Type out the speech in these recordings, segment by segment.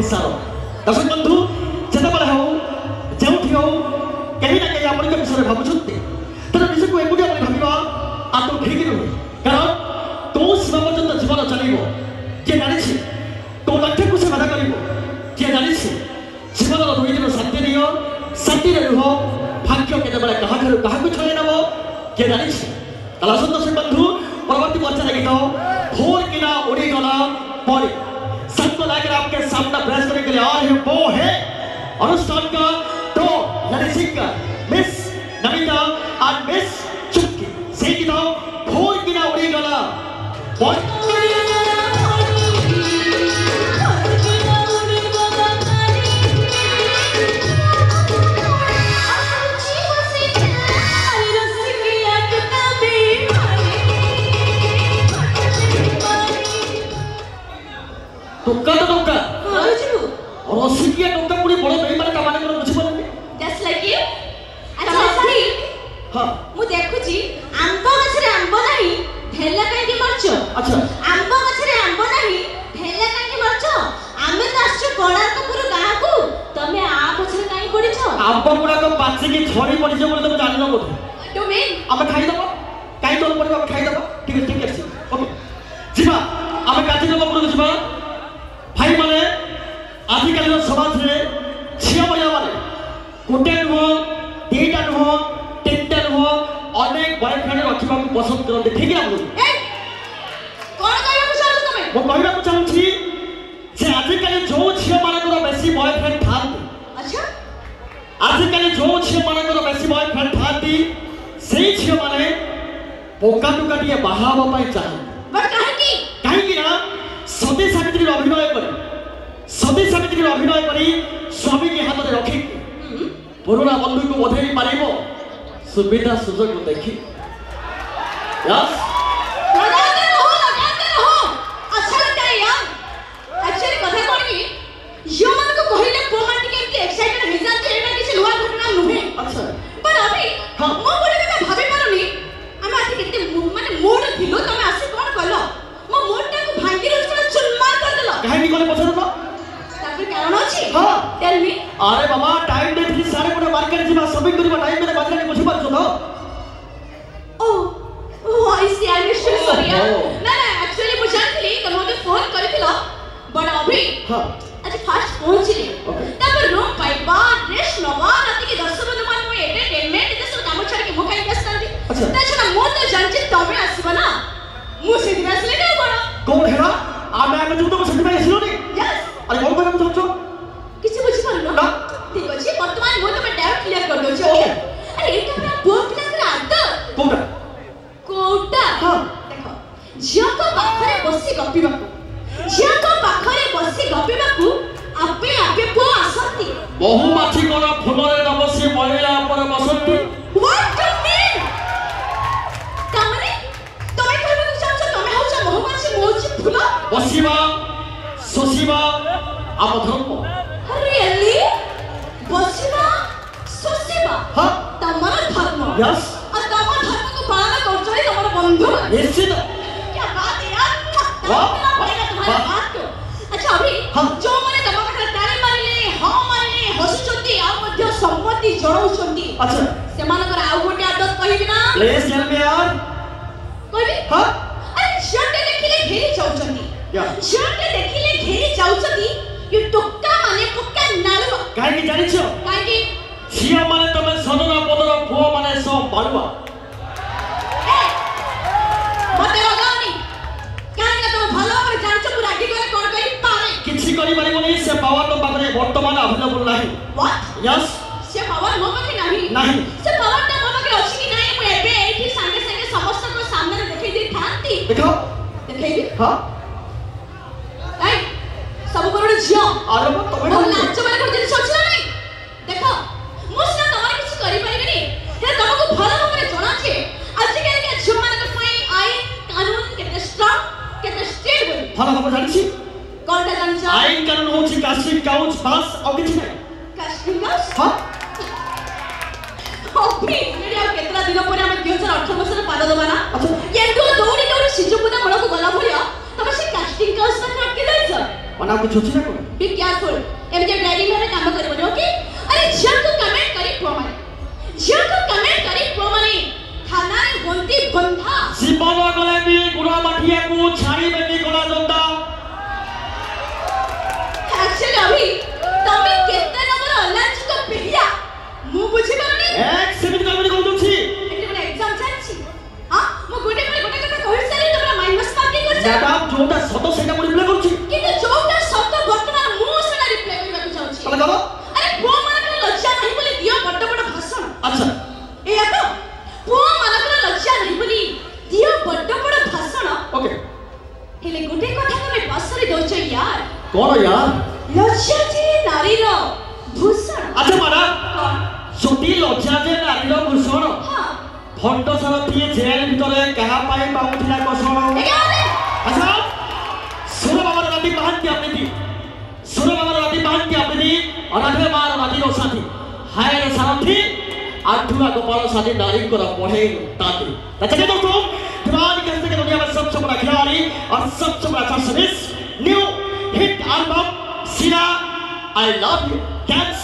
t n saro d p a t b n t u jata pada hau jauh t i a u kahi na kahi a e r e k a bisare bhabu c u n t e tara niche k u ekuti apni a k a b i b a atu thik i nu karon to sima paryanto jibon chalibo je j a r i c h i to lakhe ku s a bada karibo je j a r i s c h i ada jenis ଜ a ବ ନ ର ଦୁଇ ଦିନ ଶାନ୍ତି ନ i ଅ a ା ନ ୍ ତ a ର େ ରୁହ ଭାଗ୍ୟ କେତେବେଳେ କ ା ହ ା a ା a ୁ କାହାକୁ a ଡ ଼ା ଇ ନେବ କିଏ ଜାଣିଛି ତାହେଲେ ଆସନ୍ତୁ ସେ a ନ ୍ ଧ ୁ i b ବ c a ତ ୍ ତ ୀ ପଚାର ଗୀତ ଭୋର କିନା ଉଡ଼ିଗଲା ପରେ को लाकर आपके सामने प्रेस करने के लिए आ रहे वो है अनुष्ठान का दो लड़ी का मिस नमिता और मिस चुटकी से किताब तो भोर की ना उड़ी गला ଆମ୍ବ ଗୁଡାକ ପାଚିକି ଝରି ପଡ଼ିଛି ବୋଲି ତମେ ଜାଣିନ ବୋଧେ ଆମେ ଖାଇଦେବା କାହିଁ ତୋର ପଡ଼ିବ ଆମେ ଖାଇଦେବା ଠିକ ଅଛି ଠିକ ଅଛି ଓକେ ଯିବା ଆମେ କାଜିରଙ୍ଗ ଉପରକୁ ଯିବା ଭାଇମାନେ ଆଜିକାଲିର ସମାଜରେ ଝିଅ ଭାଇମାନେ ଗୋଟେ ନୁହଁ ଦୁଇଟା ନୁହଁ ତିନିଟା ନୁହଁ ଅନେକ ବୟଫ୍ରେଣ୍ଡ ରଖିବାକୁ ପସନ୍ଦ କରନ୍ତି ଠିକ ନା আছকালি যো চিহ্ন মানকৰ বেছি বহুত ভাল ভাল ঠাৰতি সেই চিৰ মানে পোকাটুকাটিয়ে বাহা বাপায় চাওক বৰ কাহে কি কাহে কি না সবে সাবিত্ৰি অভিনয় কৰি সবে সাবিত্ৰি অভিনয় কৰি স্ববীকে হাতত ৰখিত পৰোনা বন্ধুক ওধেই পৰিব সুবিধা সুযোগ দেখি ମୁଁ ଗୋଟେ କଥା ଭାବି ପାରୁନି ଆମେ ଆଜି କେତେ ମାନେ ମୁଡ୍ ଥିଲୁ ତମେ ଆସି କ'ଣ କଲ ମୋ ମୁଡ୍ଟାକୁ ଭାଙ୍ଗି ରଖିଲା ଚୁରମାର କରିଦେଲ କାହିଁକି କଲେ ପଛରେ ତ ତାପରେ କାରଣ ଅଛି ହଁ ଟେଲ୍ ମି ଆରେ ବାବା ଟାଇମ୍ ଦେଇଥିଲି ସାଢେ ଗୋଟେ ମାର୍କେଟ ଯିବା ସପିଂ କରିବା ଟାଇମ୍ ରେ ବାଜିଲାଣି ବୁଝିପାରୁଛ ତ ଓ ଓ I see I miss you sorry ନା ନା ଆକ୍ଚୁଆଲି ମୁଁ ଜାଣିଥିଲି ତମେ ମୋତେ ଫୋନ୍ କରିଥିଲ ବଟ ଅଭି ହଁ ଆଜି ଫାଷ୍ଟ ପହଞ୍ଚିଲି ତାପରେ ରୁମ୍ ପାଇବା ରେଷ୍ଟ ନବା अच्छा তাছাড়া মো তো জানছি তবে আসিব না মু সেদিন আসলে কে বড় কোন হেরা আমি আমি তুমি তো সেদিন আসিলো নি यस আরে কোন কথা বুঝছ কিছু বুঝি পারল না ঠিক আছে বর্তমান মো তোমার ডাউট ক্লিয়ার করে দউছি ওকে আরে এটা আমরা বোর্ড ক্লাসের আন্ত কোনটা কোনটা হ্যাঁ দেখো ঝিଅଙ୍କ পাখরে বসি গপিবাকু ঝিଅଙ୍କ পাখরে বসি গপিবাকু আপে বহু মাছি কোন ফুলরে Soshima, Soshima, Amadhomo. Really? Boshima, Soshima. Huh? Tamara Dharma. Yes. Shirt தெக்கிலே घेरी ଯାଉଛନ୍ତି ୟୁ ଟୋକା ମାନେ ଟୋକା ନାଳୁଆ କାହିଁକି ଜାଣିଛ କାହିଁକି ଝିଅ ମାନେ ତମେ ସଦନ ପଦନ ପୁଅ ମାନେ ସବ ବାଲୁଆ ମତେ ଲଗାଉନି କାହିଁକି ତମେ ଭଲ ଭାବରେ ଜାଣିଛ ମୁଁ ରାଗି ଗଲେ କଣ କରି ପାରେ କିଛି କରିପାରିବନି ସେ ପାୱାର ତମ ପାଖରେ ବର୍ତ୍ତମାନ ଆଭେଲେବୁଲ ନାହିଁ ୟସ୍ ସେ ପାୱାର ମୋ ପାଖରେ ନାହିଁ ନାହିଁ ସେ ପାୱାରଟା ମୋ ପାଖରେ ଅଛି ନାହିଁ ମୁଁ ଏବେ ଏଇଠି ସାଙ୍ଗେ ସାଙ୍ଗେ ସମସ୍ତଙ୍କ ସାମ୍ନାରେ ଦେଖେଇ ଦେଇଥାନ୍ତି ଦେଖ ଦେଖେଇବି ହଁ ଗୋଟେ ଝିଅ ଅଳପ ତମେ ନାଚ ମାନେ ଗୋଟେ ଜିନିଷ ଅଛି ନା ନାଇଁ ଦେଖ ମୁଁ ସିନା ତମର କିଛି କରିପାରିବିନି ହେଲେ ତମକୁ ଭଲ ଭାବରେ ଜଣା ଯେ ଆଜିକାଲିକା ଝିଅମାନଙ୍କ ପାଇଁ ଆଇନ କାନୁନ କେତେ ଷ୍ଟ୍ରଙ୍ଗ କେତେ ଷ୍ଟ୍ରିକ୍ଟ ବୋଲି ଭଲ ଭାବରେ ଜାଣିଛି কোনটা জানিস আইন কানুন হচ্ছে কাশ্মীর কাউন্স বাস আর কিছু নাই কাশ্মীর কাউন্স হ্যাঁ অপি ভিডিও কেতলা দিন পরে আমি 2018 বছরে পাদ দেবা না এন্ডু দৌড়ি দৌড়ি সিজুপুদা মূলক গলা ভরিয়া তবে সে কাস্টিং কাউন্স না কাটকে যাইছ અના કુછ ઓછી રાખો બી કેરફુલ એમ જે ડ્રાઇવિંગ માં કામ કરવાનું ઓકે અરે જ્યાં તું કમેન્ટ કરી પ્રમાણે જ્યાં તું કમેન્ટ કરી પ્રમાણે থানায় গন্তি বন্ধা জীবন গলে বি গুড়া মাঠিয়াকু ছাড়িবে নি গোলা জন্দা অ্যাকচুয়ালি অভি তুমি কেতে নম্বর অলাঞ্চুক পিহিয়া মু বুঝি পারনি এক সেকেন্ড কামনি কোন দছি এটা গোটা এক্সাম চাচ্ছি হ্যাঁ মু গোটে পরে গোটে কথা কই সারি তোমরা মাইনাস মার্কিং করছ ম্যাডাম যোটা সত সেটা ngapain bangun di Lago Solo? Asal? Suruh bawa nanti bahan tiap nanti. Suruh bawa nanti bahan tiap nanti. Orang dia bawa nanti lo sati. Hai lo sati. Adua kepala sati dari kura poheng tadi. Tapi jadi tuh tuh. Tuhan kita sebagai dunia bersab cuma khilari, और सब cuma charles new hit album सिरा I love you cats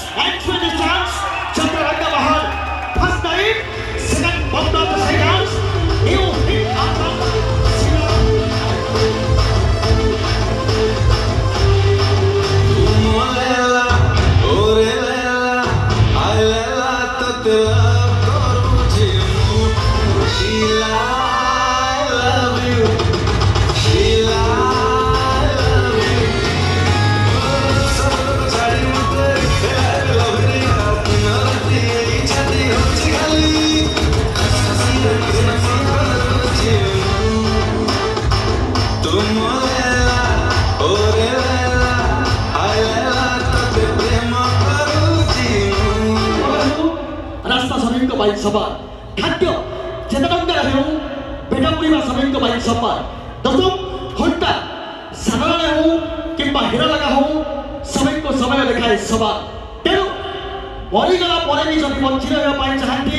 रास्ता सबैको bike सफर खाद्य चेतनाङ्ग हेरौँ बेटाबुढीमा सबैको bike सफर दसौँ घन्टा साधारण हौ किम्बा हिरा लगा हौ सबैको समय लेखाए सवाल ତେଣୁ ମରିଗଲା ପରେ ବି ଯଦି ବଞ୍ଚି ରହିବା ପାଇଁ ଚାହାନ୍ତି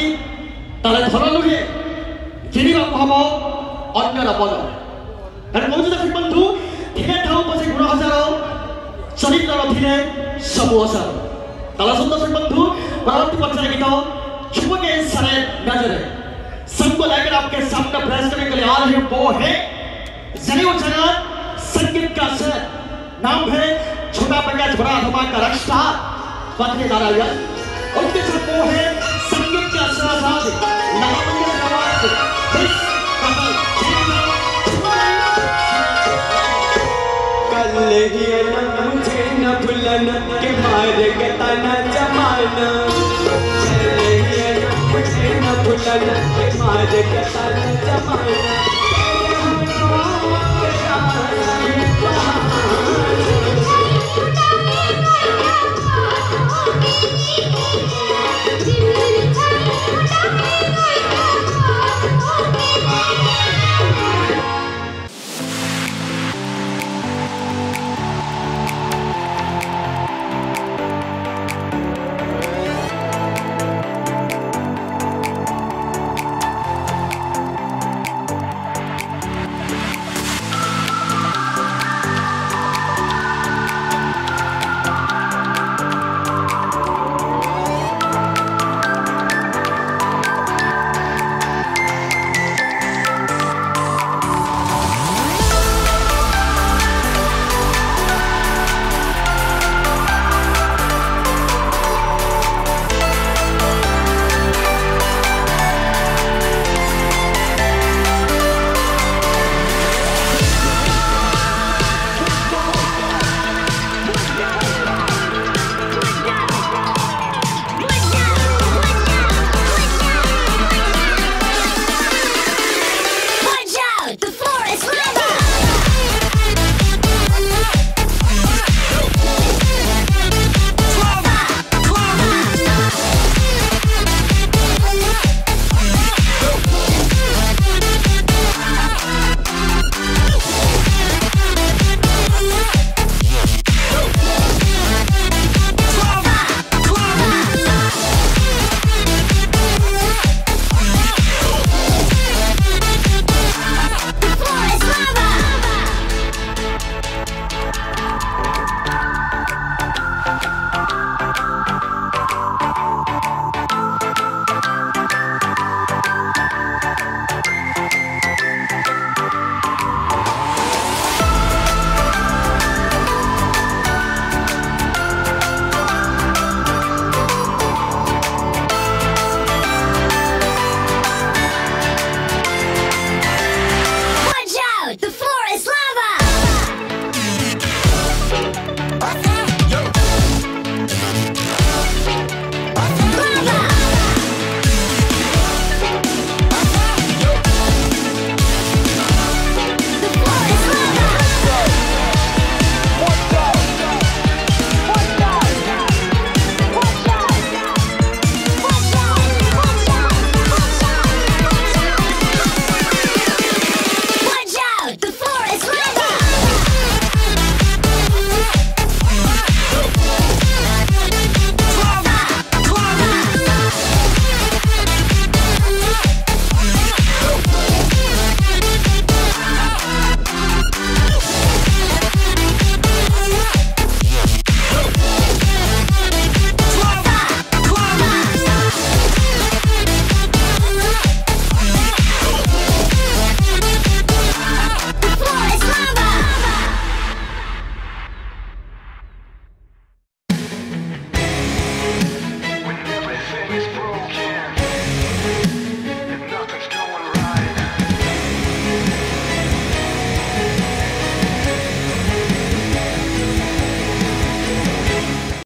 ତାହେଲେ ଧନ ନୁହେଁ କିଣିବାକୁ ହବ ଅନ୍ୟର ପଦ କାରଣ କହୁଛି ଦେଖି ବନ୍ଧୁ ଥିଲେ ଥାଉ ପଛେ ଗୁଣ ହଜାର ଚରିତ୍ର ନଥିଲେ ସବୁ ଅସାର ତାହେଲେ ସୁନ୍ଦର ବନ୍ଧୁ ପରବର୍ତ୍ତୀ ପଛରେ ଗୀତ छुप के इस सारे नजर है सबको लेकर आपके सामने प्रेस करने के लिए आज है वो है जरियो चैनल संगीत का सर नाम है छोटा बड़ा छोटा अथवा का रक्षा पत्नी दारा गया उनके साथ वो है संगीत का सर साथ कल ही मुझे न भूलना के मार के तना जमाना उठन के मार कतन जमाना Slime!